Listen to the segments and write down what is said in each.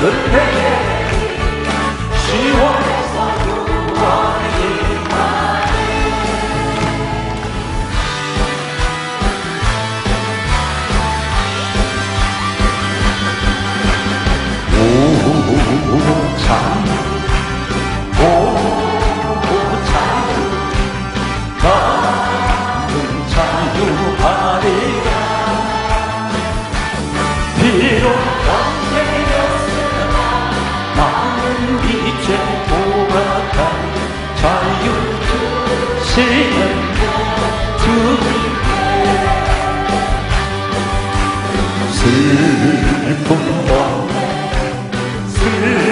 이 슬픔 없네 슬픔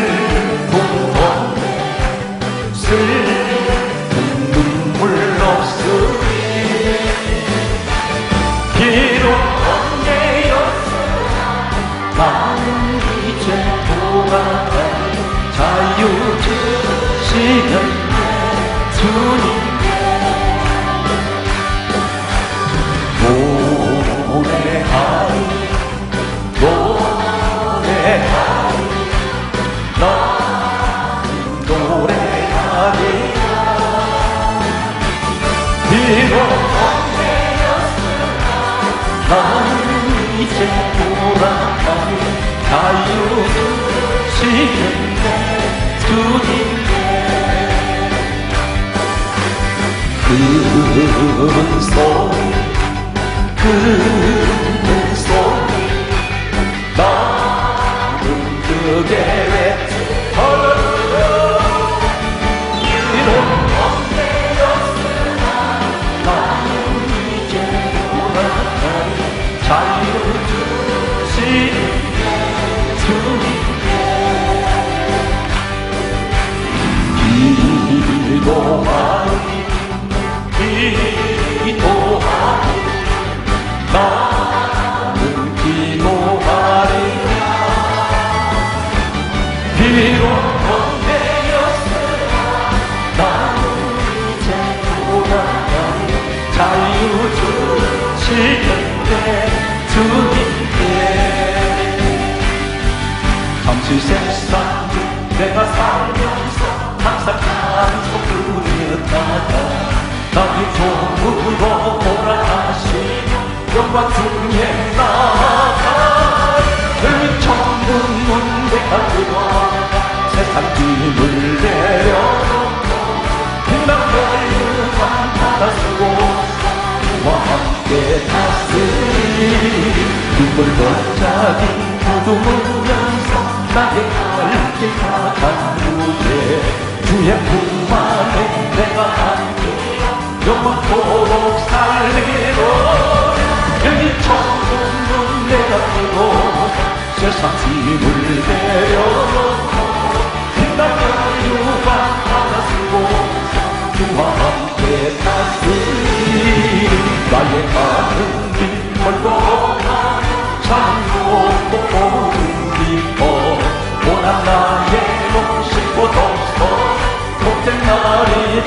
물 번짝이 부두면서 나의 가간 후에 주의 품 안에 내가 함께 영원토록 살리로 여기 천국 문대가 뜨고 세상 짐을 내려놓고 빛나는 유방 받아 쓰고 주와 함께 다스리 나의 가는 길 멀고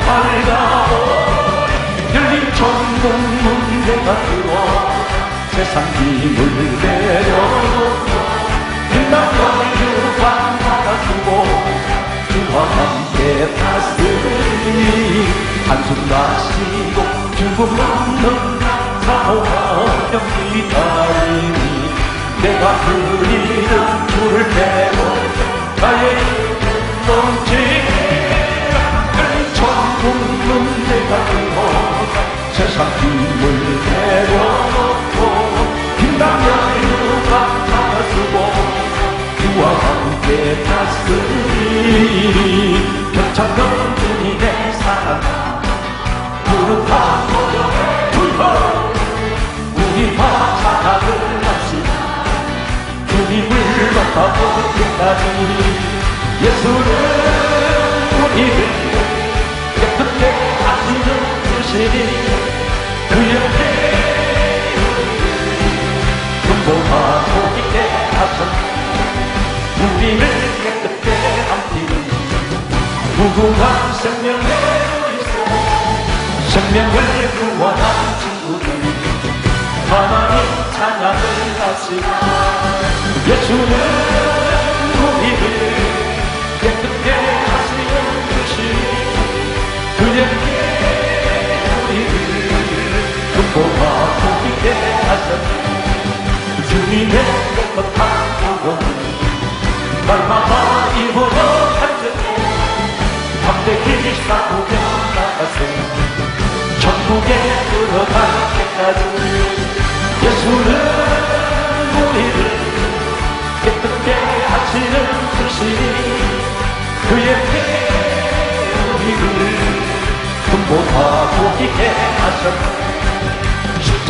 밝아오 열린 천국 문대가 들어 세상 짐을 내려놓고 빛나는 유방 받아주고 주와 함께 다스리 한숨 마시고 죽음 없는 사모가 기다리니 내가 그리는 줄을 빼고 나의 넘치 문대가 들어 세상 힘을 내려놓고 빛나는 유방 받아주고 주와 함께 다스리. 격창 넘는 내 사랑. 부르다 불러. 우리 바다를 합시다. 주님을 때까지 예수는 깨끗게 하시는 주시니 그 옆에 금보하고 있게 하셨 우리를 깨끗게 함기는 무궁한 생명의 있어 생명을 구원한 친구들. 하나님 찬양을 하시고 예수는 극복하 보이게 하셨 주님의 깨끗한 구원 날마다 입어져 간증해 담대히 싸우며 나가세 천국에 들어갈 때까지 예수는 우리를 깨끗게 하시는 주시니 그에게 우리를 분복하고 있게 하셨 십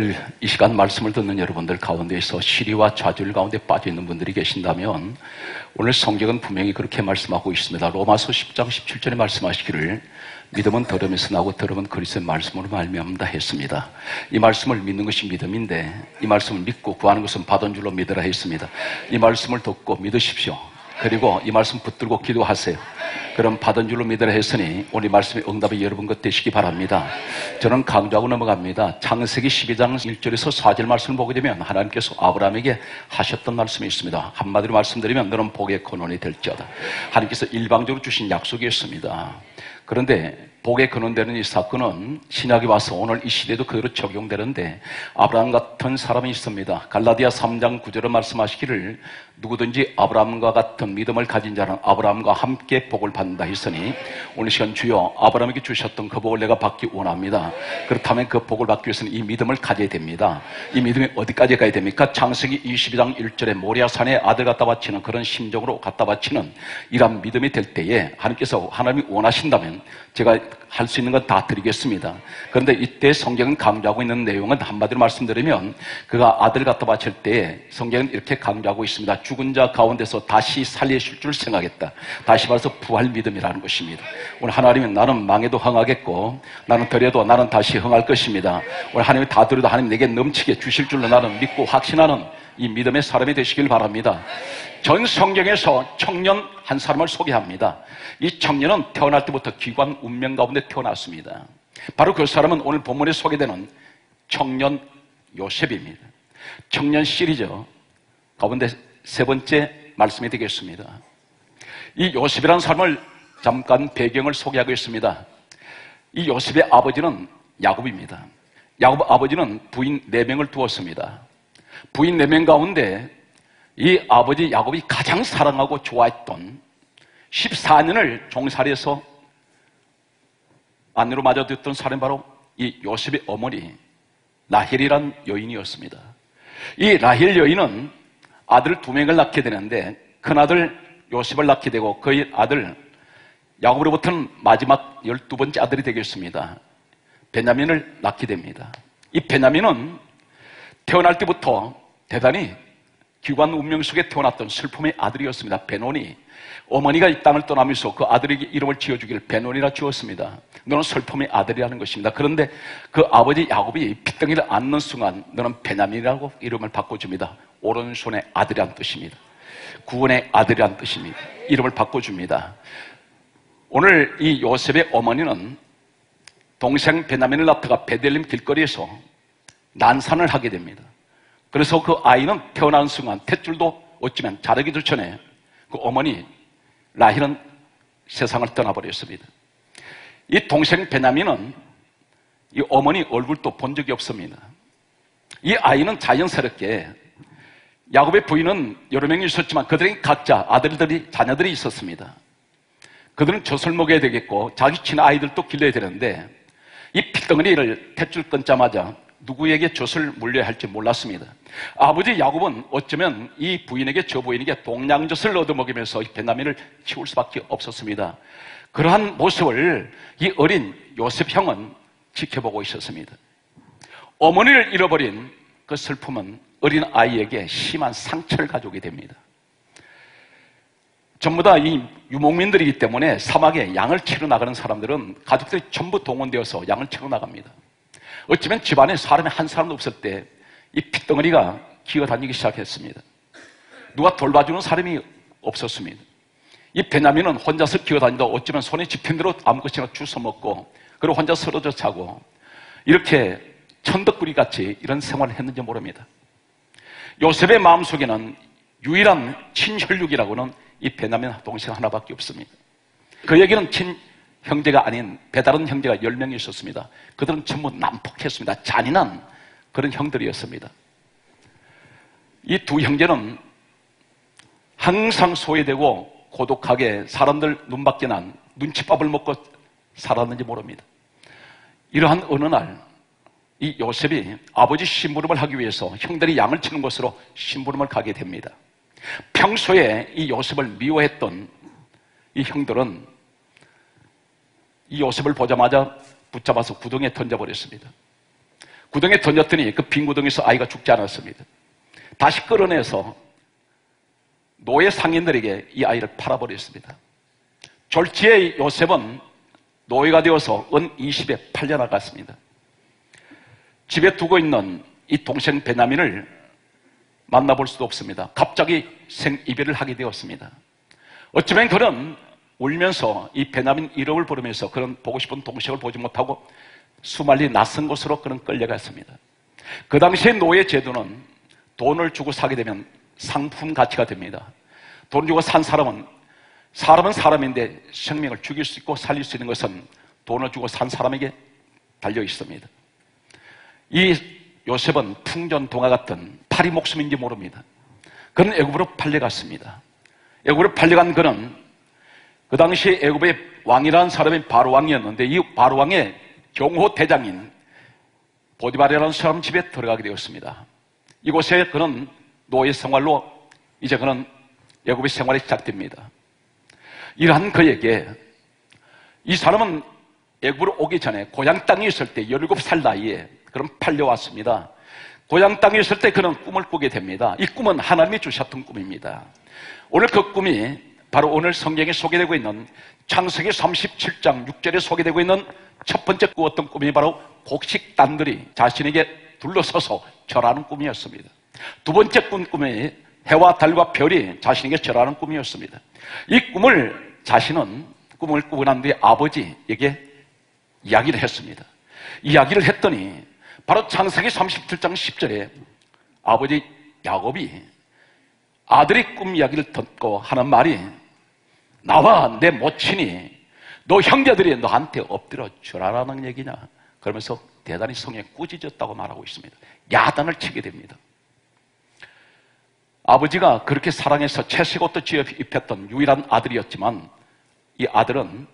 오늘 이 시간 말씀을 듣는 여러분들 가운데에서 시리와 좌절 가운데 빠져 있는 분들이 계신다면 오늘 성경은 분명히 그렇게 말씀하고 있습니다. 로마서 10장 17절에 말씀하시기를 믿음은 들으면서 나고 들으면 그리스도의 말씀으로 말미암다 했습니다. 이 말씀을 믿는 것이 믿음인데 이 말씀을 믿고 구하는 것은 받은 줄로 믿으라 했습니다. 이 말씀을 듣고 믿으십시오. 그리고 이 말씀 붙들고 기도하세요. 그럼 받은 줄로 믿으라 했으니 오늘 이 말씀의 응답이 여러분 것 되시기 바랍니다. 저는 강조하고 넘어갑니다. 창세기 12장 1절에서 4절 말씀을 보게 되면 하나님께서 아브라함에게 하셨던 말씀이 있습니다. 한마디로 말씀드리면 너는 복의 근원이 될지어다. 하나님께서 일방적으로 주신 약속이었습니다. 그런데 복에 근원되는 이 사건은 신약이 와서 오늘 이 시대도 그대로 적용되는데 아브라함 같은 사람이 있습니다. 갈라디아 3장 9절에 말씀하시기를 누구든지 아브라함과 같은 믿음을 가진 자는 아브라함과 함께 복을 받는다 했으니 오늘 시간 주여 아브라함에게 주셨던 그 복을 내가 받기 원합니다. 그렇다면 그 복을 받기 위해서는 이 믿음을 가져야 됩니다. 이 믿음이 어디까지 가야 됩니까? 창세기 22장 1절에 모리아산에 아들 갖다 바치는 그런 심정으로 갖다 바치는 이런 믿음이 될 때에 하나님께서 하나님이 원하신다면 제가 할 수 있는 건 다 드리겠습니다. 그런데 이때 성경은 강조하고 있는 내용은 한마디로 말씀드리면 그가 아들 갖다 바칠 때 성경은 이렇게 강조하고 있습니다. 죽은 자 가운데서 다시 살리실 줄 생각했다. 다시 말해서 부활 믿음이라는 것입니다. 오늘 하나님은 나는 망해도 흥하겠고 나는 덜해도 나는 다시 흥할 것입니다. 오늘 하나님이 다 들어도 하나님 내게 넘치게 주실 줄로 나는 믿고 확신하는 이 믿음의 사람이 되시길 바랍니다. 전 성경에서 청년 한 사람을 소개합니다. 이 청년은 태어날 때부터 기관 운명 가운데 태어났습니다. 바로 그 사람은 오늘 본문에 소개되는 청년 요셉입니다. 청년 시리즈 가운데 세 번째 말씀이 되겠습니다. 이 요셉이라는 사람을 잠깐 배경을 소개하고 있습니다. 이 요셉의 아버지는 야곱입니다. 야곱 아버지는 부인 네 명을 두었습니다. 부인 네 명 가운데 이 아버지 야곱이 가장 사랑하고 좋아했던 14년을 종살이해서 아내로 맞아들었던 사람이 바로 이 요셉의 어머니 라헬이란 여인이었습니다. 이 라헬 여인은 아들 두 명을 낳게 되는데 큰아들 요셉을 낳게 되고 그 아들 야곱으로부터는 마지막 열두 번째 아들이 되겠습니다. 베냐민을 낳게 됩니다. 이 베냐민은 태어날 때부터 대단히 기관 운명 속에 태어났던 슬픔의 아들이었습니다. 베논이 어머니가 이 땅을 떠나면서 그 아들에게 이름을 지어주기를 베논이라 지었습니다. 너는 슬픔의 아들이라는 것입니다. 그런데 그 아버지 야곱이 핏덩이를 안는 순간 너는 베냐민이라고 이름을 바꿔줍니다. 오른손의 아들이란 뜻입니다. 구원의 아들이란 뜻입니다. 이름을 바꿔줍니다. 오늘 이 요셉의 어머니는 동생 베냐민을 낳다가 베델림 길거리에서 난산을 하게 됩니다. 그래서 그 아이는 태어나는 순간 탯줄도 어쩌면 자르기도 전에 그 어머니 라힐은 세상을 떠나버렸습니다. 이 동생 베냐민은 이 어머니 얼굴도 본 적이 없습니다. 이 아이는 자연스럽게 야곱의 부인은 여러 명이 있었지만 그들에게 각자 아들들이 자녀들이 있었습니다. 그들은 젖을 먹여야 되겠고 자기 친한 아이들도 길러야 되는데 이 핏덩어리를 탯줄 끊자마자 누구에게 젖을 물려야 할지 몰랐습니다. 아버지 야곱은 어쩌면 이 부인에게 저 부인에게 동양젖을 얻어먹이면서 이 베냐민을 키울 수밖에 없었습니다. 그러한 모습을 이 어린 요셉 형은 지켜보고 있었습니다. 어머니를 잃어버린 그 슬픔은 어린 아이에게 심한 상처를 가져오게 됩니다. 전부 다 이 유목민들이기 때문에 사막에 양을 치러 나가는 사람들은 가족들이 전부 동원되어서 양을 치러 나갑니다. 어쩌면 집안에 사람이 한 사람도 없을 때 이 핏덩어리가 기어다니기 시작했습니다. 누가 돌봐주는 사람이 없었습니다. 이 베냐민은 혼자서 기어다니다 어쩌면 손에 집힌 대로 아무것이나 주워 먹고 그리고 혼자 쓰러져 자고 이렇게 천덕꾸리 같이 이런 생활을 했는지 모릅니다. 요셉의 마음속에는 유일한 친혈육이라고는 이 베냐민 동생 하나밖에 없습니다. 그에게는 친 형제가 아닌 배다른 형제가 10명이 있었습니다. 그들은 전부 난폭했습니다. 잔인한 그런 형들이었습니다. 이 두 형제는 항상 소외되고 고독하게 사람들 눈밖에 난 눈치밥을 먹고 살았는지 모릅니다. 이러한 어느 날, 이 요셉이 아버지 심부름을 하기 위해서 형들이 양을 치는 곳으로 심부름을 가게 됩니다. 평소에 이 요셉을 미워했던 이 형들은 이 요셉을 보자마자 붙잡아서 구덩이에 던져버렸습니다. 구덩이에 던졌더니 그 빈 구덩이에서 아이가 죽지 않았습니다. 다시 끌어내서 노예 상인들에게 이 아이를 팔아버렸습니다. 졸지에 요셉은 노예가 되어서 은 20에 팔려나갔습니다. 집에 두고 있는 이 동생 베냐민을 만나볼 수도 없습니다. 갑자기 생이별을 하게 되었습니다. 어쩌면 그는 울면서 이 베냐민 이름을 부르면서 그런 보고 싶은 동생을 보지 못하고 수말리 낯선 곳으로 그는 끌려갔습니다. 그 당시에 노예 제도는 돈을 주고 사게 되면 상품 가치가 됩니다. 돈 주고 산 사람은 사람은 사람인데 생명을 죽일 수 있고 살릴 수 있는 것은 돈을 주고 산 사람에게 달려 있습니다. 이 요셉은 풍전 동화 같은 파리 목숨인지 모릅니다. 그는 애굽으로 팔려갔습니다. 애굽으로 팔려간 그는 그 당시 애굽의 왕이라는 사람이 바로 왕이었는데 이 바로 왕의 경호 대장인 보디바리라는 사람 집에 들어가게 되었습니다. 이곳에 그는 노예 생활로 이제 그는 애굽의 생활이 시작됩니다. 이러한 그에게 이 사람은 애굽으로 오기 전에 고향 땅에 있을 때 17살 나이에 그럼 팔려왔습니다. 고향 땅에 있을 때 그는 꿈을 꾸게 됩니다. 이 꿈은 하나님이 주셨던 꿈입니다. 오늘 그 꿈이 바로 오늘 성경에 소개되고 있는 창세기 37장 6절에 소개되고 있는 첫 번째 꾸었던 꿈이 바로 곡식단들이 자신에게 둘러서서 절하는 꿈이었습니다. 두 번째 꾼 꿈이 해와 달과 별이 자신에게 절하는 꿈이었습니다. 이 꿈을 자신은 꿈을 꾸고 난 뒤에 아버지에게 이야기를 했습니다. 이야기를 했더니 바로 창세기 37장 10절에 아버지 야곱이 아들의 꿈 이야기를 듣고 하는 말이 나와 내 모친이 너 형제들이 너한테 엎드려 주라라는 얘기냐? 그러면서 대단히 성에 꾸짖었다고 말하고 있습니다. 야단을 치게 됩니다. 아버지가 그렇게 사랑해서 채식옷도 지어 입혔던 유일한 아들이었지만 이 아들은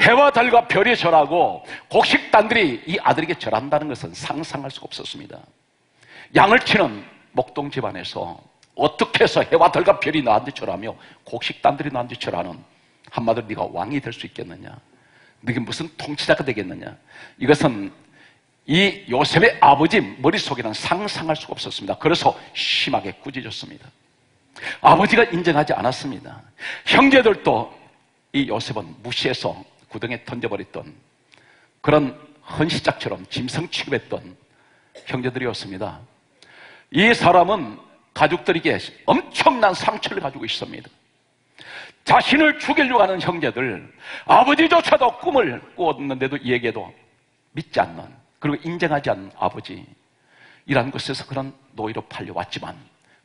해와 달과 별이 절하고 곡식단들이 이 아들에게 절한다는 것은 상상할 수가 없었습니다. 양을 치는 목동 집안에서 어떻게 해서 해와 달과 별이 나한테 절하며 곡식단들이 나한테 절하는 한마디로 네가 왕이 될 수 있겠느냐? 네가 무슨 통치자가 되겠느냐? 이것은 이 요셉의 아버지 머릿속에는 상상할 수가 없었습니다. 그래서 심하게 꾸짖었습니다. 아버지가 인정하지 않았습니다. 형제들도 이 요셉은 무시해서 구덩이에 던져버렸던 그런 헌시짝처럼 짐승 취급했던 형제들이었습니다. 이 사람은 가족들에게 엄청난 상처를 가지고 있습니다. 자신을 죽이려고 하는 형제들, 아버지조차도 꿈을 꾸었는데도 이 얘기에도 믿지 않는, 그리고 인정하지 않는 아버지, 이라는 것에서 그런 노예로 팔려왔지만,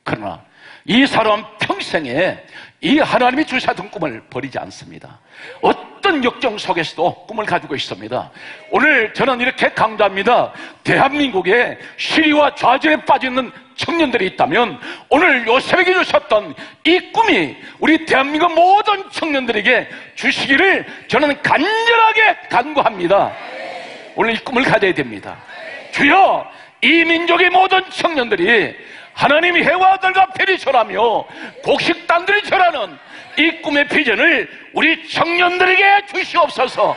그러나 이 사람 평생에 이 하나님이 주셨던 꿈을 버리지 않습니다. 어떤 역정 속에서도 꿈을 가지고 있습니다. 오늘 저는 이렇게 강조합니다. 대한민국에 시리와 좌절에 빠지는 청년들이 있다면 오늘 요셉에게 주셨던 이 꿈이 우리 대한민국 모든 청년들에게 주시기를 저는 간절하게 간구합니다. 오늘 이 꿈을 가져야 됩니다. 주여 이 민족의 모든 청년들이 하나님이 해와 아들과 별이 절하며 곡식단들이 절하는 이 꿈의 비전을 우리 청년들에게 주시옵소서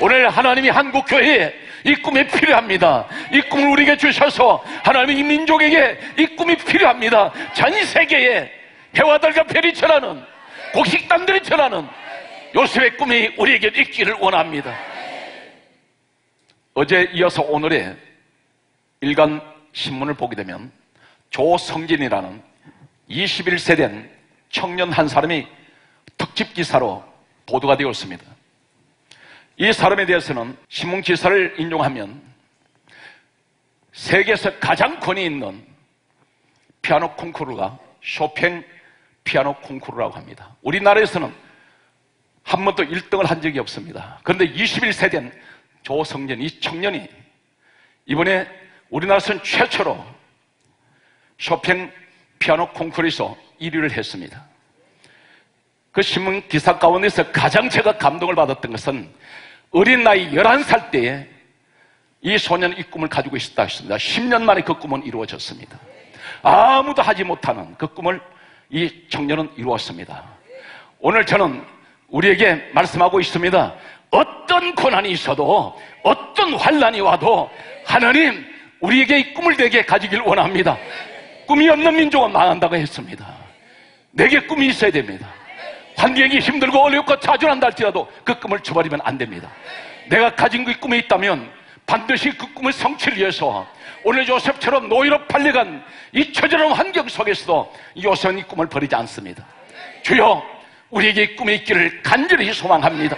오늘 하나님이 한국교회에 이 꿈이 필요합니다. 이 꿈을 우리에게 주셔서 하나님이 이 민족에게 이 꿈이 필요합니다. 전 세계에 해와 달과 별이 절하는 곡식단들이 절하는 요셉의 꿈이 우리에게 있기를 원합니다. 어제 이어서 오늘의 일간 신문을 보게 되면 조성진이라는 21세 된 청년 한 사람이 특집 기사로 보도가 되었습니다. 이 사람에 대해서는 신문 기사를 인용하면 세계에서 가장 권위 있는 피아노 콩쿠르가 쇼팽 피아노 콩쿠르라고 합니다. 우리나라에서는 한 번도 1등을 한 적이 없습니다. 그런데 21세 된 조성진 이 청년이 이번에 우리나라에서는 최초로 쇼팽 피아노 콩쿠르에서 1위를 했습니다. 그 신문 기사 가운데서 가장 제가 감동을 받았던 것은 어린 나이 11살 때에 이 소년 이 꿈을 가지고 있었다 했습니다. 10년 만에 그 꿈은 이루어졌습니다. 아무도 하지 못하는 그 꿈을 이 청년은 이루었습니다. 오늘 저는 우리에게 말씀하고 있습니다. 어떤 고난이 있어도 어떤 환란이 와도 하나님 우리에게 이 꿈을 되게 가지길 원합니다. 꿈이 없는 민족은 망한다고 했습니다. 내게 꿈이 있어야 됩니다. 환경이 힘들고 어렵고 자존한다 할지라도 그 꿈을 저버리면 안 됩니다. 내가 가진 그 꿈이 있다면 반드시 그 꿈을 성취를 위해서 오늘 요셉처럼 노예로 팔려간 이 처절한 환경 속에서도 요셉은 이 꿈을 버리지 않습니다. 주여 우리에게 이 꿈이 있기를 간절히 소망합니다.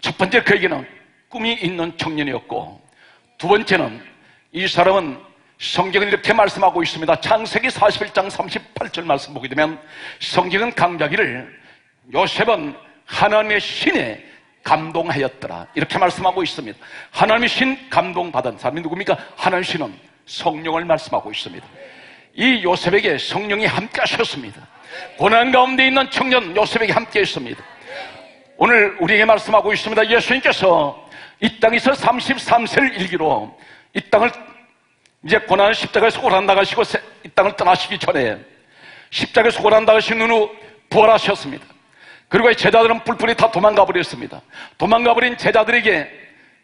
첫 번째 그에게는 꿈이 있는 청년이었고 두 번째는 이 사람은 성경은 이렇게 말씀하고 있습니다. 창세기 41장 38절 말씀 보게 되면 성경은 강자기를 요셉은 하나님의 신에 감동하였더라. 이렇게 말씀하고 있습니다. 하나님의 신 감동받은 사람이 누굽니까? 하나님의 신은 성령을 말씀하고 있습니다. 이 요셉에게 성령이 함께 하셨습니다. 고난 가운데 있는 청년 요셉에게 함께 했습니다. 오늘 우리에게 말씀하고 있습니다. 예수님께서 이 땅에서 33세를 일기로 이 땅을 이제 고난을 십자가에서 고난당하시고 이 땅을 떠나시기 전에 십자가에서 고난당하신 후 부활하셨습니다. 그리고 제자들은 뿔뿔이 다 도망가 버렸습니다. 도망가 버린 제자들에게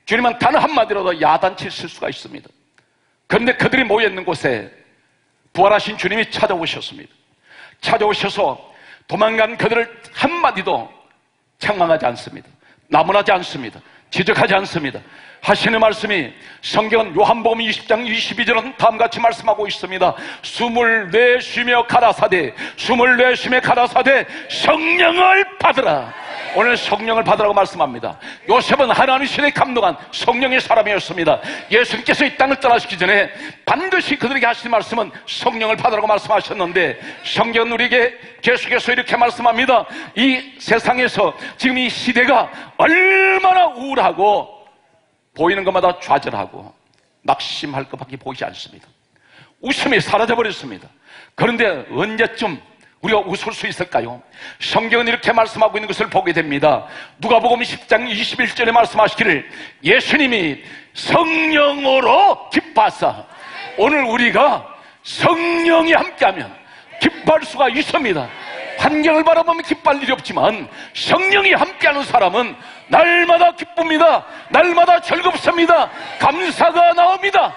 주님은 단 한마디로도 야단칠 수가 있습니다. 그런데 그들이 모여있는 곳에 부활하신 주님이 찾아오셨습니다. 찾아오셔서 도망간 그들을 한마디도 책망하지 않습니다. 나무나지 않습니다. 지적하지 않습니다. 하시는 말씀이 성경 요한복음 20장 22절은 다음같이 말씀하고 있습니다. 숨을 내쉬며 가라사대 숨을 내쉬며 가라사대 성령을 받으라. 오늘 성령을 받으라고 말씀합니다. 요셉은 하나님 신의 감동한 성령의 사람이었습니다. 예수님께서 이 땅을 떠나시기 전에 반드시 그들에게 하시는 말씀은 성령을 받으라고 말씀하셨는데 성경은 우리에게 계속해서 이렇게 말씀합니다. 이 세상에서 지금 이 시대가 얼마나 우울하고 보이는 것마다 좌절하고 낙심할 것밖에 보이지 않습니다. 웃음이 사라져버렸습니다. 그런데 언제쯤 우리가 웃을 수 있을까요? 성경은 이렇게 말씀하고 있는 것을 보게 됩니다. 누가복음 10장 21절에 말씀하시기를 예수님이 성령으로 기뻐하사 오늘 우리가 성령이 함께하면 기뻐할 수가 있습니다. 환경을 바라보면 기뻐할 일이 없지만 성령이 함께하는 사람은 날마다 기쁩니다. 날마다 즐겁습니다. 감사가 나옵니다.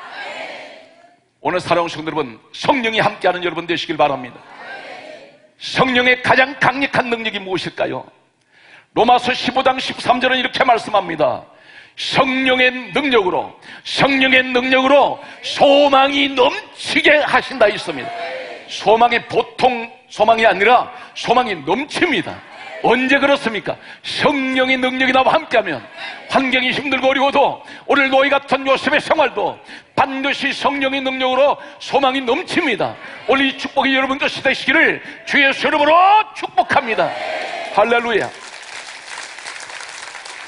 오늘 사랑하는 성도 여러분, 성령이 함께하는 여러분 되시길 바랍니다. 성령의 가장 강력한 능력이 무엇일까요? 로마서 15장 13절은 이렇게 말씀합니다. 성령의 능력으로, 성령의 능력으로 소망이 넘치게 하신다 있습니다. 소망이 보통 소망이 아니라 소망이 넘칩니다. 언제 그렇습니까? 성령의 능력이 나와 함께하면 환경이 힘들고 어려워도 오늘 노예 같은 요셉의 생활도 반드시 성령의 능력으로 소망이 넘칩니다. 오늘 이 축복이 여러분 것이 되시기를 주의 이름으로 축복합니다. 할렐루야.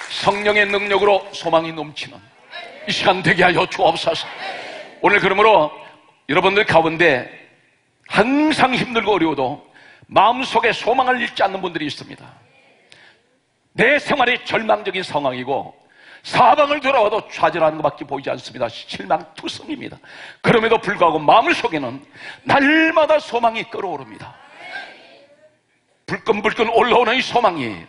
성령의 능력으로 소망이 넘치는 이 시간 되게 하여 주옵소서. 오늘 그러므로 여러분들 가운데 항상 힘들고 어려워도 마음속에 소망을 잃지 않는 분들이 있습니다. 내 생활이 절망적인 상황이고 사방을 돌아와도 좌절하는 것밖에 보이지 않습니다. 실망투성입니다. 그럼에도 불구하고 마음속에는 날마다 소망이 끓어오릅니다. 불끈불끈 올라오는 이 소망이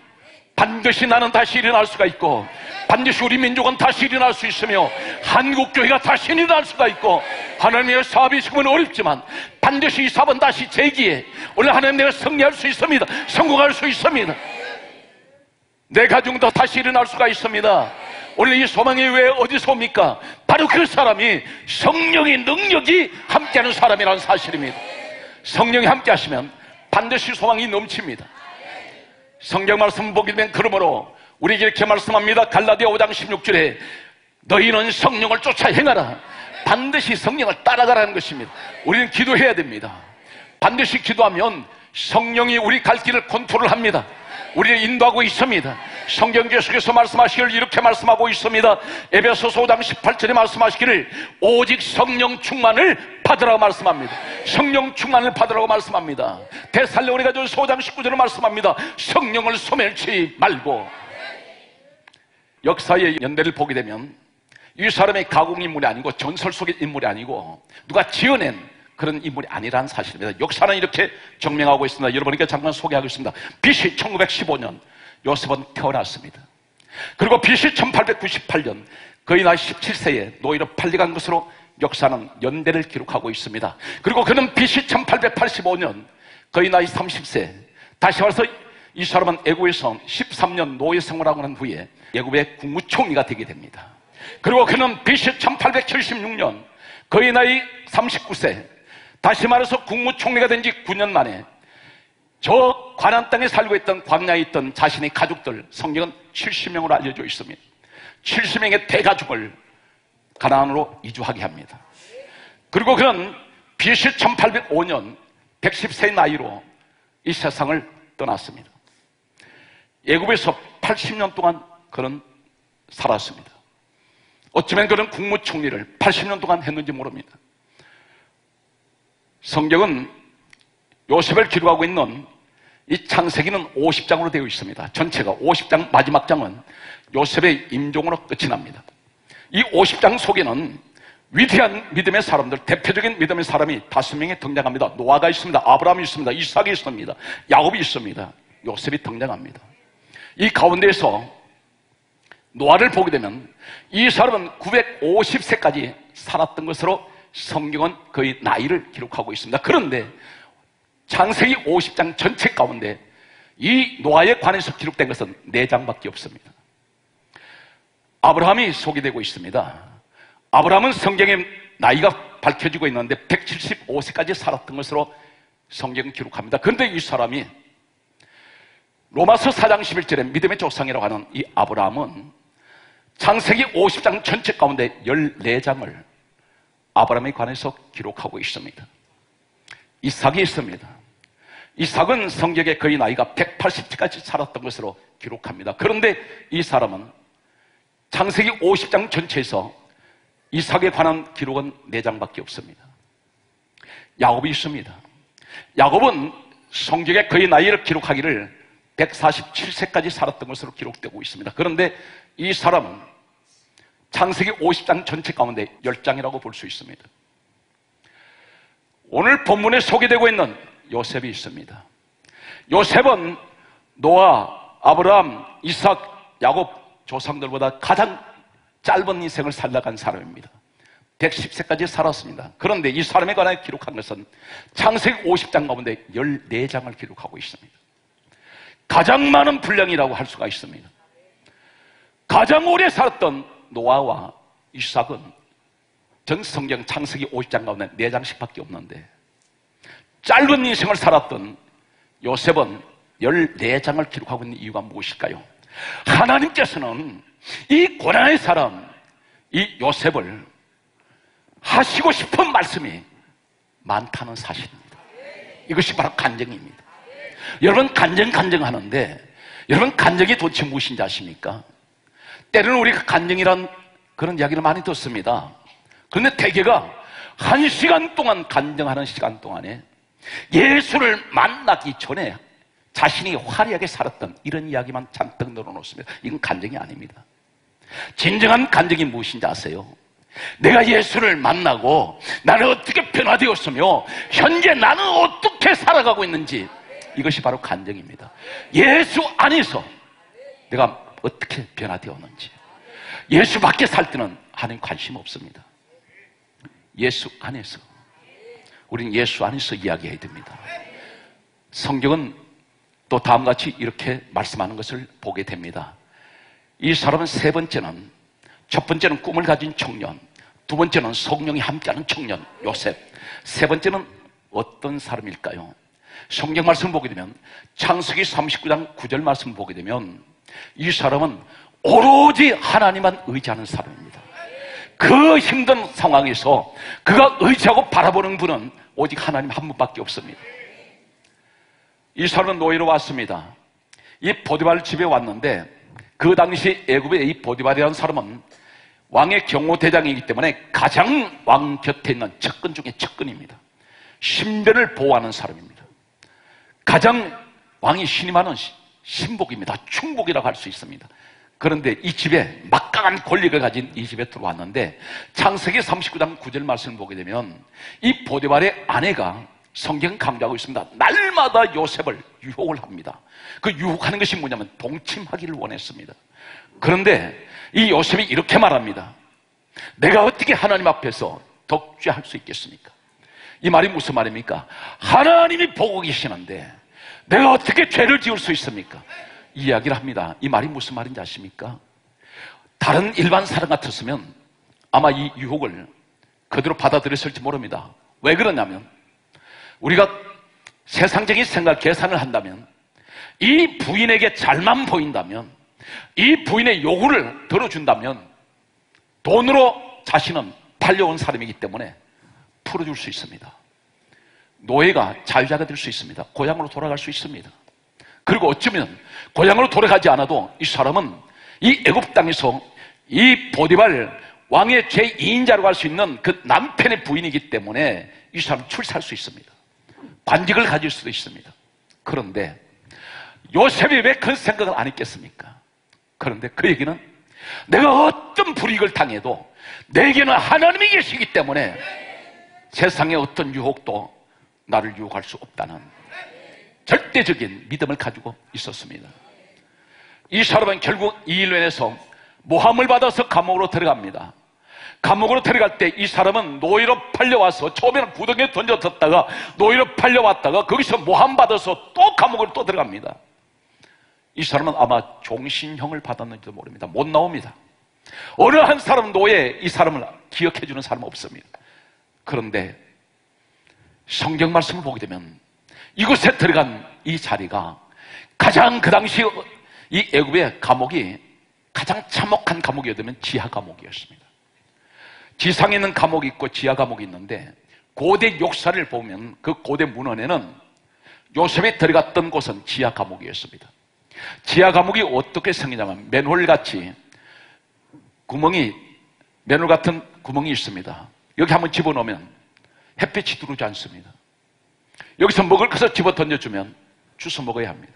반드시 나는 다시 일어날 수가 있고 반드시 우리 민족은 다시 일어날 수 있으며 한국교회가 다시 일어날 수가 있고 하나님의 사업이 지금은 어렵지만 반드시 이 사업은 다시 재기에 오늘 하나님 내가 승리할 수 있습니다. 성공할 수 있습니다. 내 가정도 다시 일어날 수가 있습니다. 오늘 이 소망이 왜 어디서 옵니까? 바로 그 사람이 성령의 능력이 함께하는 사람이라는 사실입니다. 성령이 함께 하시면 반드시 소망이 넘칩니다 성경 말씀 보게 되면 그러므로 우리에게 이렇게 말씀합니다. 갈라디아 5장 16절에 너희는 성령을 쫓아 행하라. 반드시 성령을 따라가라는 것입니다. 우리는 기도해야 됩니다. 반드시 기도하면 성령이 우리 갈 길을 컨트롤 합니다. 우리를 인도하고 있습니다. 성경 계속해서 말씀하시기를 이렇게 말씀하고 있습니다. 에베소서 5장 18절에 말씀하시기를 오직 성령 충만을 받으라고 말씀합니다. 성령 충만을 받으라고 말씀합니다. 데살로니가 전 5장 19절에 말씀합니다. 성령을 소멸치 말고 역사의 연대를 보게 되면 이 사람의 가공 인물이 아니고 전설 속의 인물이 아니고 누가 지어낸 그런 인물이 아니라는 사실입니다. 역사는 이렇게 증명하고 있습니다. 여러분에게 잠깐 소개하고 있습니다. BC 1915년 요셉은 태어났습니다. 그리고 BC 1898년 그의 나이 17세에 노예로 팔려간 것으로 역사는 연대를 기록하고 있습니다. 그리고 그는 BC 1885년 그의 나이 30세 다시 말해서 이 사람은 애국에서 13년 노예 생활하고 난 후에 애국의 국무총리가 되게 됩니다. 그리고 그는 BC 1876년 그의 나이 39세 다시 말해서 국무총리가 된 지 9년 만에 저 관한 땅에 살고 있던 광야에 있던 자신의 가족들 성경은 70명으로 알려져 있습니다. 70명의 대가족을 가나안으로 이주하게 합니다. 그리고 그는 BC 1805년 110세의 나이로 이 세상을 떠났습니다. 예굽에서 80년 동안 그는 살았습니다. 어쩌면 그는 국무총리를 80년 동안 했는지 모릅니다. 성경은 요셉을 기록하고 있는 이 창세기는 50장으로 되어 있습니다. 전체가 50장 마지막 장은 요셉의 임종으로 끝이 납니다. 이 50장 속에는 위대한 믿음의 사람들, 대표적인 믿음의 사람이 다섯 명이 등장합니다. 노아가 있습니다. 아브라함이 있습니다. 이삭이 있습니다. 야곱이 있습니다. 요셉이 등장합니다. 이 가운데에서 노아를 보게 되면 이 사람은 950세까지 살았던 것으로 성경은 그의 나이를 기록하고 있습니다. 그런데 창세기 50장 전체 가운데 이 노아에 관해서 기록된 것은 4장밖에 없습니다. 아브라함이 소개되고 있습니다. 아브라함은 성경에 나이가 밝혀지고 있는데 175세까지 살았던 것으로 성경은 기록합니다. 그런데 이 사람이 로마서 4장 11절에 믿음의 조상이라고 하는 이 아브라함은 창세기 50장 전체 가운데 14장을 아브라함에 관해서 기록하고 있습니다. 이삭이 있습니다. 이삭은 성경에 거의 나이가 180까지 살았던 것으로 기록합니다. 그런데 이 사람은 창세기 50장 전체에서 이삭에 관한 기록은 4장밖에 없습니다. 야곱이 있습니다. 야곱은 성경에 그의 나이를 기록하기를 147세까지 살았던 것으로 기록되고 있습니다. 그런데 이 사람은 창세기 50장 전체 가운데 10장이라고 볼 수 있습니다. 오늘 본문에 소개되고 있는 요셉이 있습니다. 요셉은 노아, 아브라함, 이삭, 야곱 조상들보다 가장 짧은 인생을 살아간 사람입니다. 110세까지 살았습니다. 그런데 이 사람에 관하여 기록한 것은 창세기 50장 가운데 14장을 기록하고 있습니다. 가장 많은 분량이라고 할 수가 있습니다. 가장 오래 살았던 노아와 이삭은 전 성경 창세기 50장 가운데 4장씩밖에 없는데 짧은 인생을 살았던 요셉은 14장을 기록하고 있는 이유가 무엇일까요? 하나님께서는 이 고난의 사람, 이 요셉을 하시고 싶은 말씀이 많다는 사실입니다. 이것이 바로 간증입니다. 여러분 간증 간증 하는데 여러분 간증이 도대체 무엇인지 아십니까? 때로는 우리가 간증이란 그런 이야기를 많이 듣습니다. 그런데 대개가 한 시간 동안 간증하는 시간 동안에 예수를 만나기 전에 자신이 화려하게 살았던 이런 이야기만 잔뜩 늘어놓습니다. 이건 간증이 아닙니다. 진정한 간증이 무엇인지 아세요? 내가 예수를 만나고 나는 어떻게 변화되었으며 현재 나는 어떻게 살아가고 있는지 이것이 바로 간증입니다. 예수 안에서 내가 어떻게 변화되었는지 예수 밖에 살 때는 하나님 관심 없습니다. 예수 안에서 우리는 예수 안에서 이야기해야 됩니다. 성경은 또 다음같이 이렇게 말씀하는 것을 보게 됩니다. 이 사람은 세 번째는 첫 번째는 꿈을 가진 청년, 두 번째는 성령이 함께하는 청년 요셉, 세 번째는 어떤 사람일까요? 성경 말씀 을 보게 되면 창세기 39장 9절 말씀 을 보게 되면 이 사람은 오로지 하나님만 의지하는 사람입니다. 그 힘든 상황에서 그가 의지하고 바라보는 분은 오직 하나님 한 분밖에 없습니다. 이 사람은 노예로 왔습니다. 이 보디발 집에 왔는데 그 당시 애굽의 이 보디발이라는 사람은 왕의 경호대장이기 때문에 가장 왕 곁에 있는 측근 중에 측근입니다. 신변을 보호하는 사람입니다. 가장 왕이 신임하는 신복입니다. 충복이라고 할 수 있습니다. 그런데 이 집에 막강한 권력을 가진 이 집에 들어왔는데 창세기 39장 9절 말씀을 보게 되면 이 보디발의 아내가 성경 강조하고 있습니다. 날마다 요셉을 유혹을 합니다. 그 유혹하는 것이 뭐냐면 동침하기를 원했습니다. 그런데 이 요셉이 이렇게 말합니다. 내가 어떻게 하나님 앞에서 덕죄할 수 있겠습니까? 이 말이 무슨 말입니까? 하나님이 보고 계시는데 내가 어떻게 죄를 지을 수 있습니까? 이 이야기를 합니다. 이 말이 무슨 말인지 아십니까? 다른 일반 사람 같았으면 아마 이 유혹을 그대로 받아들였을지 모릅니다. 왜 그러냐면 우리가 세상적인 생각, 계산을 한다면 이 부인에게 잘만 보인다면 이 부인의 요구를 들어준다면 돈으로 자신은 팔려온 사람이기 때문에 풀어줄 수 있습니다. 노예가 자유자가 될 수 있습니다. 고향으로 돌아갈 수 있습니다. 그리고 어쩌면 고향으로 돌아가지 않아도 이 사람은 이 애굽 땅에서 이 보디발 왕의 제2인자로 갈 수 있는 그 남편의 부인이기 때문에 이 사람 출세할 수 있습니다. 관직을 가질 수도 있습니다. 그런데 요셉이 왜그 생각을 안 했겠습니까? 그런데 그 얘기는 내가 어떤 불이익을 당해도 내게는 하나님이 계시기 때문에 세상의 어떤 유혹도 나를 유혹할 수 없다는 절대적인 믿음을 가지고 있었습니다. 이 사람은 결국 이 일로 인해서 모함을 받아서 감옥으로 들어갑니다. 감옥으로 들어갈 때 이 사람은 노예로 팔려와서 처음에는 구덩이에 던져뒀다가 노예로 팔려왔다가 거기서 모함받아서 또 감옥으로 또 들어갑니다. 이 사람은 아마 종신형을 받았는지도 모릅니다. 못 나옵니다. 어느 한 사람 노예 이 사람을 기억해주는 사람은 없습니다. 그런데 성경 말씀을 보게 되면 이곳에 들어간 이 자리가 가장 그 당시 이 애굽의 감옥이 가장 참혹한 감옥이었다면 지하 감옥이었습니다. 지상에 있는 감옥이 있고 지하 감옥이 있는데 고대 역사를 보면 그 고대 문헌에는 요셉이 들어갔던 곳은 지하 감옥이었습니다. 지하 감옥이 어떻게 생기냐면 맨홀같이 구멍이 맨홀 같은 구멍이 있습니다. 여기 한번 집어넣으면 햇빛이 들어오지 않습니다. 여기서 먹을 것을 집어 던져주면 주워 먹어야 합니다.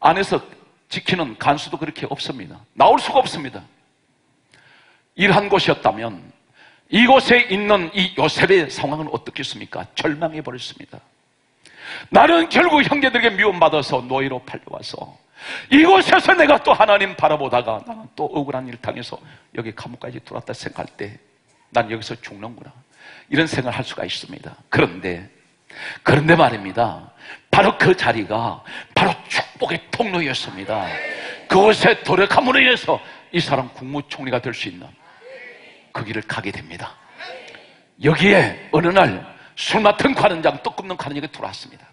안에서 지키는 간수도 그렇게 없습니다. 나올 수가 없습니다. 일한 곳이었다면 이곳에 있는 이 요셉의 상황은 어떻겠습니까? 절망해 버렸습니다. 나는 결국 형제들에게 미움받아서 노예로 팔려와서 이곳에서 내가 또 하나님 바라보다가 나는 또 억울한 일 당해서 여기 감옥까지 들어왔다 생각할 때 난 여기서 죽는구나. 이런 생각을 할 수가 있습니다. 그런데, 그런데 말입니다. 바로 그 자리가 바로 축복의 통로였습니다. 그것에 도력함으로 인해서 이 사람 국무총리가 될 수 있는 그 길을 가게 됩니다. 여기에 어느 날 술 맡은 관원장, 떡 굽는 관원장이 들어왔습니다.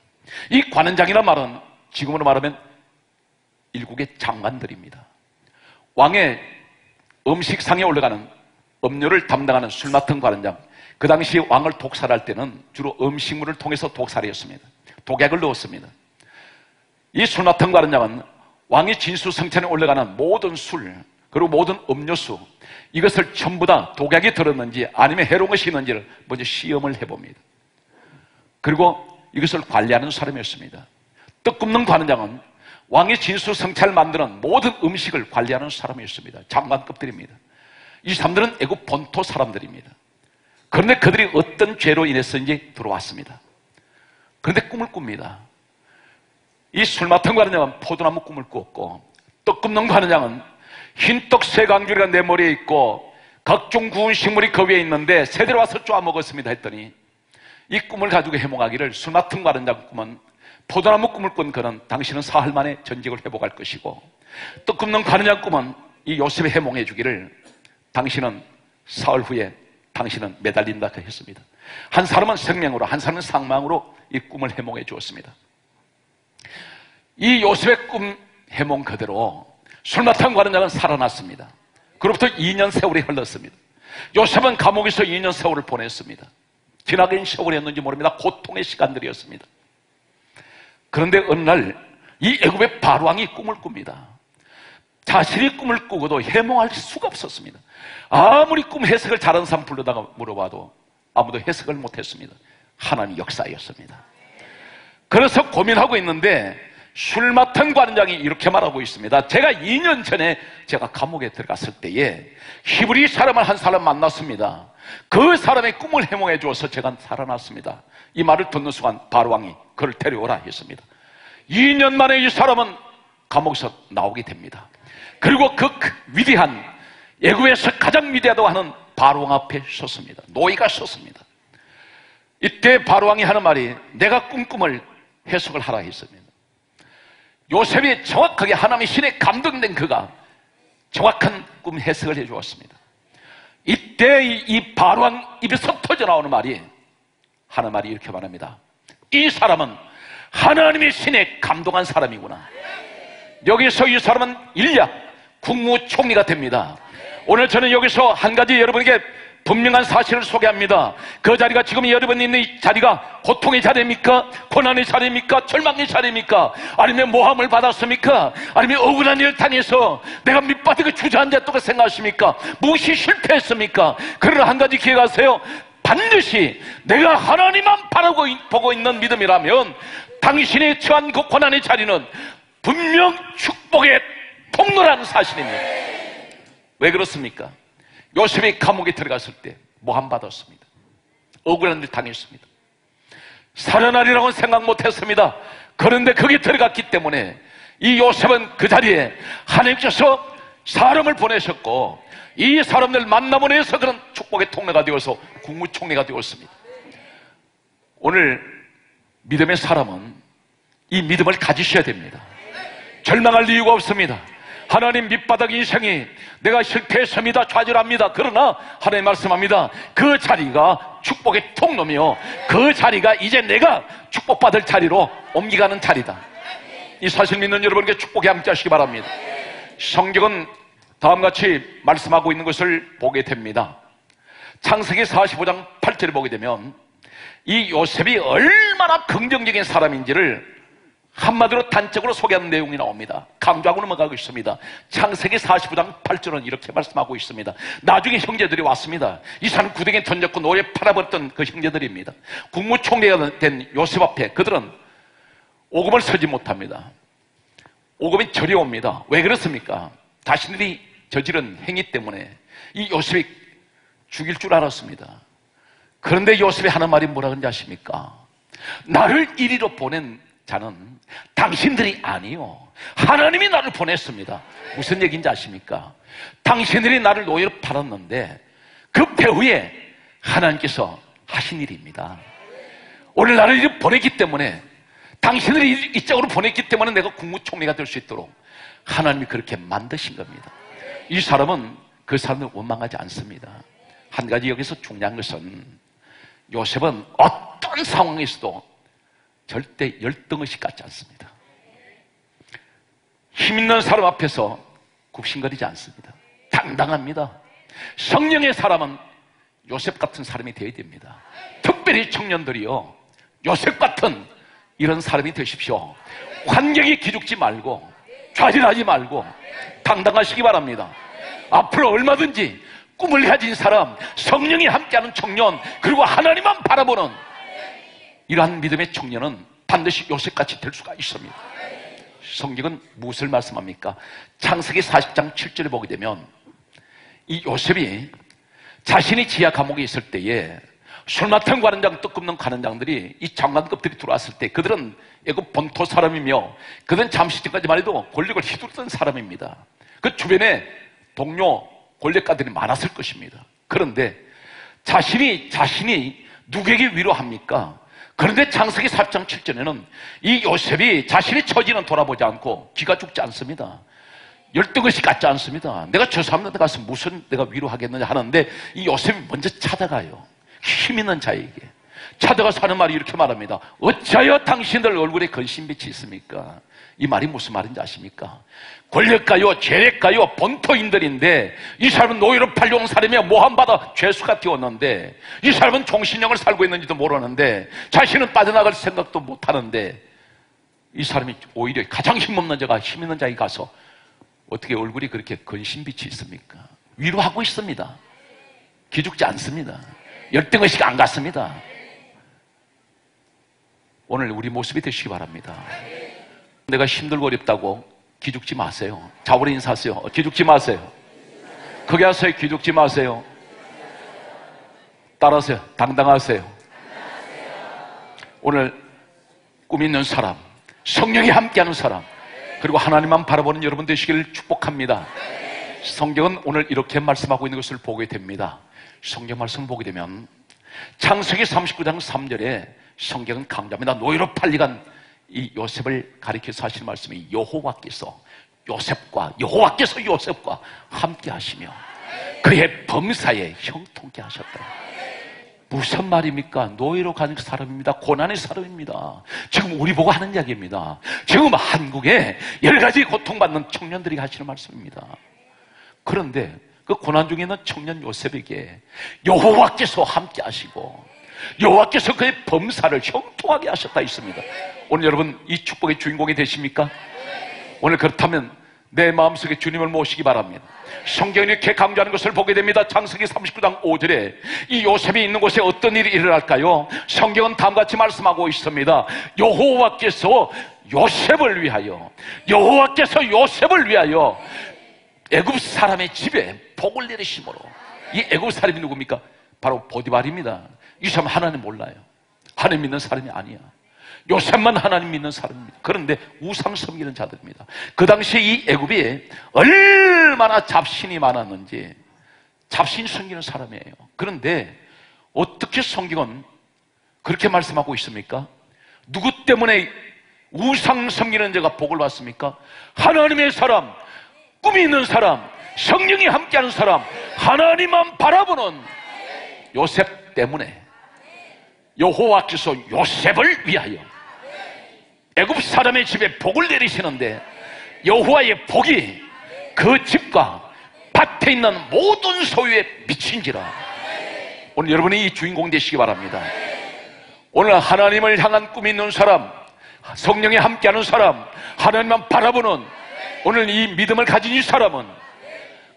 이 관원장이란 말은 지금으로 말하면 일국의 장관들입니다. 왕의 음식상에 올라가는 음료를 담당하는 술 맡은 관원장. 그 당시 왕을 독살할 때는 주로 음식물을 통해서 독살이었습니다. 독약을 넣었습니다. 이 술 맡은 관원장은 왕이 진수성찬에 올라가는 모든 술, 그리고 모든 음료수, 이것을 전부 다 독약이 들었는지 아니면 해로운 것이 있는지를 먼저 시험을 해봅니다. 그리고 이것을 관리하는 사람이었습니다. 떡 굽는 관원장은 왕의 진수성찬을 만드는 모든 음식을 관리하는 사람이었습니다. 장관급들입니다. 이 사람들은 애국 본토 사람들입니다. 그런데 그들이 어떤 죄로 인해서인지 들어왔습니다. 그런데 꿈을 꿉니다. 이 술 맡은 관원장은 포도나무 꿈을 꾸었고 떡 굽는 관원장은 흰떡 세 강줄이가 내 머리에 있고 각종 구운 식물이 그 위에 있는데 새들 와서 쪼아 먹었습니다 했더니 이 꿈을 가지고 해몽하기를 술 맡은 관원장 꿈은 포도나무 꿈을 꾼 그는 당신은 사흘 만에 전직을 회복할 것이고 떡 굽는 관원장 꿈은 이 요셉이 해몽해 주기를 당신은 사흘 후에 당신은 매달린다 했습니다. 한 사람은 생명으로 한 사람은 상망으로 이 꿈을 해몽해 주었습니다. 이 요셉의 꿈 해몽 그대로 술마탄 관원장은 살아났습니다. 그로부터 2년 세월이 흘렀습니다. 요셉은 감옥에서 2년 세월을 보냈습니다. 지나긴 세월이었는지 모릅니다. 고통의 시간들이었습니다. 그런데 어느 날 이 애굽의 바로왕이 꿈을 꿉니다. 자신이 꿈을 꾸고도 해몽할 수가 없었습니다. 아무리 꿈 해석을 잘하는 사람 불러다가 물어봐도 아무도 해석을 못했습니다. 하나님 역사였습니다. 그래서 고민하고 있는데 술 맡은 관장이 이렇게 말하고 있습니다. 제가 2년 전에 제가 감옥에 들어갔을 때에 히브리 사람을 한 사람 만났습니다. 그 사람의 꿈을 해몽해 주어서 제가 살아났습니다. 이 말을 듣는 순간 바로왕이 그를 데려오라 했습니다. 2년 만에 이 사람은 감옥에서 나오게 됩니다. 그리고 그 위대한 애굽에서 가장 위대하다고 하는 바로왕 앞에 섰습니다. 노예가 섰습니다. 이때 바로왕이 하는 말이 내가 꿈꿈을 해석을 하라 했습니다. 요셉이 정확하게 하나님의 신에 감동된 그가 정확한 꿈 해석을 해 주었습니다. 이때 이 바로왕 입에서 터져 나오는 말이 하는 말이 이렇게 말합니다. 이 사람은 하나님의 신에 감동한 사람이구나. 여기서 이 사람은 일야 국무총리가 됩니다. 오늘 저는 여기서 한 가지 여러분에게 분명한 사실을 소개합니다. 그 자리가 지금 여러분이 있는 이 자리가 고통의 자리입니까? 고난의 자리입니까? 절망의 자리입니까? 아니면 모함을 받았습니까? 아니면 억울한 일을 당해서 내가 밑바닥에 주저앉았다고 생각하십니까? 무엇이 실패했습니까? 그러나 한 가지 기억하세요. 반드시 내가 하나님만 바라고 보고 있는 믿음이라면 당신의 처한 그 고난의 자리는 분명 축복의 통로라는 사실입니다. 왜 그렇습니까? 요셉이 감옥에 들어갔을 때 모함 받았습니다. 억울한 일 당했습니다. 살아나리라고는 생각 못했습니다. 그런데 거기 들어갔기 때문에 이 요셉은 그 자리에 하나님께서 사람을 보내셨고 이 사람들 만남을 해서 그런 축복의 통로가 되어서 국무총리가 되었습니다. 오늘 믿음의 사람은 이 믿음을 가지셔야 됩니다. 절망할 이유가 없습니다. 하나님 밑바닥 인생이 내가 실패했습니다. 좌절합니다. 그러나 하나님 말씀합니다. 그 자리가 축복의 통로며 그 자리가 이제 내가 축복받을 자리로 옮기가는 자리다. 이 사실 믿는 여러분께 축복이 함께 하시기 바랍니다. 성경은 다음같이 말씀하고 있는 것을 보게 됩니다. 창세기 45장 8절을 보게 되면 이 요셉이 얼마나 긍정적인 사람인지를 한마디로 단적으로 소개하는 내용이 나옵니다. 강조하고 넘어가고 있습니다. 창세기 45장 8절은 이렇게 말씀하고 있습니다. 나중에 형제들이 왔습니다. 이 사람 구덩이에 던졌고 노예 팔아버렸던 그 형제들입니다. 국무총리가 된 요셉 앞에 그들은 오금을 서지 못합니다. 오금이 저리 옵니다. 왜 그렇습니까? 자신들이 저지른 행위 때문에 이 요셉이 죽일 줄 알았습니다. 그런데 요셉이 하는 말이 뭐라 그런지 아십니까? 나를 이리로 보낸 자는 당신들이 아니요. 하나님이 나를 보냈습니다. 무슨 얘기인지 아십니까? 당신들이 나를 노예로 팔았는데 그 배후에 하나님께서 하신 일입니다. 오늘 나를 이제 보냈기 때문에 당신을 이- 이쪽으로 보냈기 때문에 내가 국무총리가 될 수 있도록 하나님이 그렇게 만드신 겁니다. 이 사람은 그 사람을 원망하지 않습니다. 한 가지 여기서 중요한 것은 요셉은 어떤 상황에서도 절대 열등의식 갖지 않습니다. 힘 있는 사람 앞에서 굽신거리지 않습니다. 당당합니다. 성령의 사람은 요셉 같은 사람이 되어야 됩니다. 특별히 청년들이요. 요셉 같은 이런 사람이 되십시오. 환경에 기죽지 말고 좌절하지 말고 당당하시기 바랍니다. 앞으로 얼마든지 꿈을 가진 사람, 성령이 함께하는 청년, 그리고 하나님만 바라보는 이러한 믿음의 청년은 반드시 요셉같이 될 수가 있습니다. 성경은 무엇을 말씀합니까? 창세기 40장 7절에 보게 되면 이 요셉이 자신이 지하 감옥에 있을 때에 술 맡은 관원장, 떡 굽는 관원장들이 이 장관급들이 들어왔을 때 그들은 애굽 본토 사람이며 그들은 잠시 전까지만 해도 권력을 휘두르던 사람입니다. 그 주변에 동료 권력가들이 많았을 것입니다. 그런데 자신이 자신이 누구에게 위로합니까? 그런데 창세기 4장 7절에는 이 요셉이 자신의 처지는 돌아보지 않고 기가 죽지 않습니다. 열등의식 갖지 않습니다. 내가 저 사람한테 가서 무슨 내가 위로하겠느냐 하는데 이 요셉이 먼저 찾아가요. 힘 있는 자에게. 찾아가서 하는 말이 이렇게 말합니다. 어찌하여 당신들 얼굴에 근심빛이 있습니까? 이 말이 무슨 말인지 아십니까? 권력가요, 죄력가요, 본토인들인데 이 사람은 노예로 팔려온 사람이야 모함받아 죄수가 되었는데 이 사람은 종신형을 살고 있는지도 모르는데 자신은 빠져나갈 생각도 못하는데 이 사람이 오히려 가장 힘없는 자가 힘 있는 자에 가서 어떻게 얼굴이 그렇게 근심빛이 있습니까? 위로하고 있습니다. 기죽지 않습니다. 열등의식 안 갔습니다. 오늘 우리 모습이 되시기 바랍니다. 내가 힘들고 어렵다고 기죽지 마세요. 자우리 인사하세요. 기죽지 마세요. 크게 하세요. 기죽지 마세요. 따라하세요. 당당하세요. 오늘 꿈 있는 사람, 성령이 함께하는 사람, 그리고 하나님만 바라보는 여러분 되시기를 축복합니다. 성경은 오늘 이렇게 말씀하고 있는 것을 보게 됩니다. 성경 말씀 보게 되면 창세기 39장 3절에 성경은 강조합니다. 노예로 팔리간 이 요셉을 가리켜서 하시는 말씀이 여호와께서 요셉과 여호와께서 요셉과 함께 하시며 그의 범사에 형통케 하셨다. 무슨 말입니까? 노예로 가는 사람입니다. 고난의 사람입니다. 지금 우리 보고 하는 이야기입니다. 지금 한국에 여러 가지 고통받는 청년들이 하시는 말씀입니다. 그런데 그 고난 중에 있는 청년 요셉에게 여호와께서 함께 하시고 여호와께서 그의 범사를 형통하게 하셨다 있습니다. 오늘 여러분 이 축복의 주인공이 되십니까? 오늘 그렇다면 내 마음속에 주님을 모시기 바랍니다. 성경이 이렇게 강조하는 것을 보게 됩니다. 창세기 39장 5절에 이 요셉이 있는 곳에 어떤 일이 일어날까요? 성경은 다음같이 말씀하고 있습니다. 여호와께서 요셉을 위하여 여호와께서 요셉을 위하여 애굽 사람의 집에 복을 내리심으로 이 애굽 사람이 누굽니까? 바로 보디발입니다. 이 사람 하나님 몰라요. 하나님 믿는 사람이 아니야. 요셉만 하나님 믿는 사람입니다. 그런데 우상 섬기는 자들입니다. 그 당시에 이 애굽이 얼마나 잡신이 많았는지 잡신 섬기는 사람이에요. 그런데 어떻게 성경은 그렇게 말씀하고 있습니까? 누구 때문에 우상 섬기는 자가 복을 받습니까? 하나님의 사람, 꿈이 있는 사람, 성령이 함께하는 사람, 하나님만 바라보는 요셉 때문에 여호와께서 요셉을 위하여. 애굽 사람의 집에 복을 내리시는데 여호와의 복이 그 집과 밭에 있는 모든 소유에 미친지라. 오늘 여러분이 이 주인공 되시기 바랍니다. 오늘 하나님을 향한 꿈이 있는 사람 성령에 함께하는 사람 하나님만 바라보는 오늘 이 믿음을 가진 이 사람은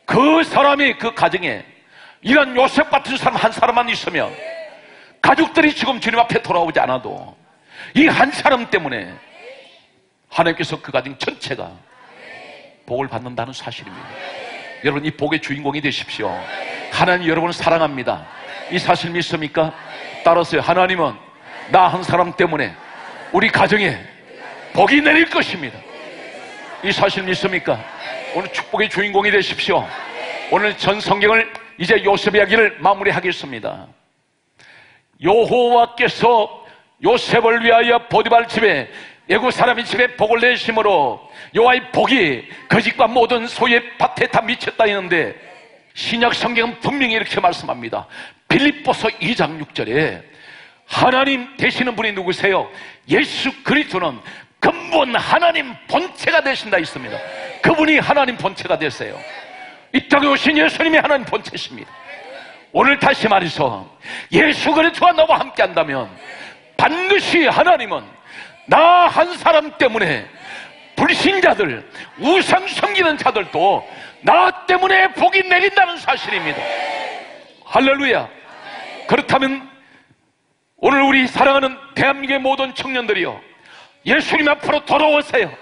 그 사람이 그 가정에 이런 요셉 같은 사람 한 사람만 있으면 가족들이 지금 주님 앞에 돌아오지 않아도 이 한 사람 때문에 하나님께서 그 가정 전체가 복을 받는다는 사실입니다. 여러분 이 복의 주인공이 되십시오. 하나님 여러분을 사랑합니다. 이 사실 믿습니까? 따라서요. 하나님은 나 한 사람 때문에 우리 가정에 복이 내릴 것입니다. 이 사실 믿습니까? 오늘 축복의 주인공이 되십시오. 오늘 전 성경을 이제 요셉 이야기를 마무리하겠습니다. 여호와께서 요셉을 위하여 보디발 집에 예고 사람의 집에 복을 내심으로 여호와의 복이 그 집과 모든 소의 밭에 다 미쳤다 했는데 신약 성경은 분명히 이렇게 말씀합니다. 빌립보서 2장 6절에 하나님 되시는 분이 누구세요? 예수 그리스도는 근본 하나님 본체가 되신다 있습니다. 그분이 하나님 본체가 되세요. 이 땅에 오신 예수님이 하나님 본체십니다. 오늘 다시 말해서 예수 그리스도와 너와 함께 한다면 반드시 하나님은 나 한 사람 때문에 불신자들, 우상 섬기는 자들도 나 때문에 복이 내린다는 사실입니다. 할렐루야. 그렇다면 오늘 우리 사랑하는 대한민국의 모든 청년들이요. 예수님 앞으로 돌아오세요.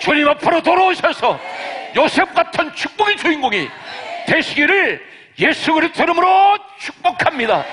주님 앞으로 돌아오셔서 요셉 같은 축복의 주인공이 되시기를 예수 그리스도 이름으로 축복합니다.